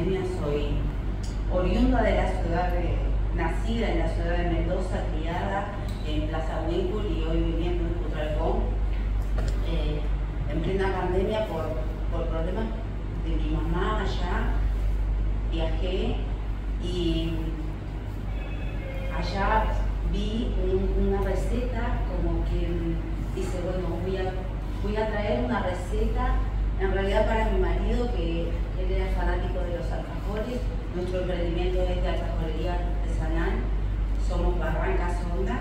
Soy oriunda de la ciudad, de, nacida en la ciudad de Mendoza, criada en Plaza Winkle y hoy viviendo en Cutralcón. Eh, en plena pandemia por, por problemas de mi mamá allá, viajé y allá vi una receta como que dice, bueno, voy a, voy a traer una receta en realidad para mi marido, que él era fanático de los alfajores, nuestro emprendimiento es de alfajorería artesanal, somos Barranca Sonda.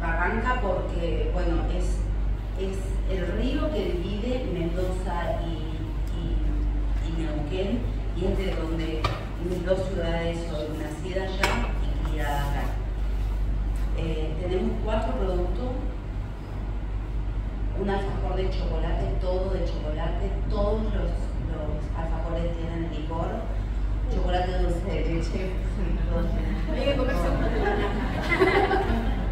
Barranca porque, bueno, es, es el río que divide Mendoza y, y, Neuquén y es de donde mis dos ciudades son nacida allá y criada acá. Eh, tenemos cuatro productos un alfajor de chocolate, todo de chocolate, todos los, alfajores tienen licor, chocolate dulce de leche,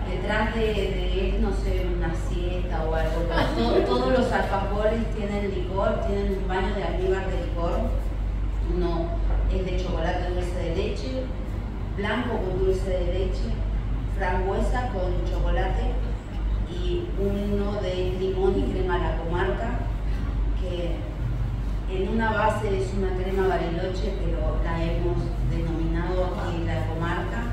Detrás de, él, no sé, una siesta o algo. todos los alfajores tienen licor, tienen un baño de almíbar de licor. Uno es de chocolate dulce de leche, blanco con dulce de leche, frambuesa con chocolate y uno de limón y crema la comarca, que en una base es una crema bariloche, pero la hemos denominado aquí la comarca,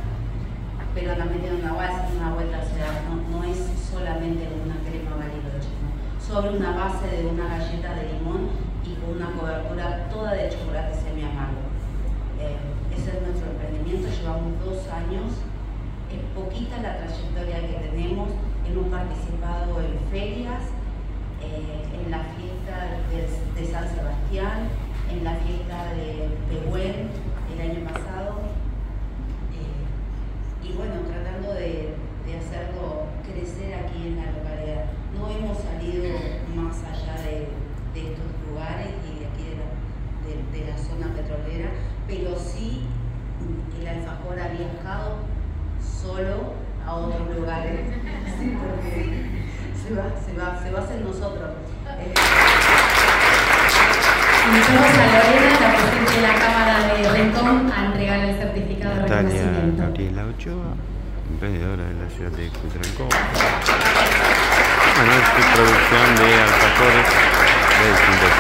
pero también tiene una base, una vuelta, o sea, no, es solamente una crema bariloche, sobre una base de una galleta de limón y con una cobertura toda de chocolate semi amargo. Eh, ese es nuestro emprendimiento, llevamos dos años, es poquita la trayectoria que tenemos, hemos participado en ferias, eh, en la fiesta de, San Sebastián, en la fiesta de Pehuen el año pasado, eh, y bueno, tratando de, hacerlo crecer aquí en la localidad. No hemos salido más allá de, estos lugares y de aquí de la zona petrolera, pero sí el alfajor ha viajado solo a otros lugares. Sí, porque se va, se va, se va a hacer nosotros. Eh, Invitamos a Lorena, la presidenta de la Cámara de Rentón, a entregar el certificado Natalia de reconocimiento. Gabriela Ochoa, emprendedora de la ciudad de Cutrancó. Bueno, es producción de alfajores de distintos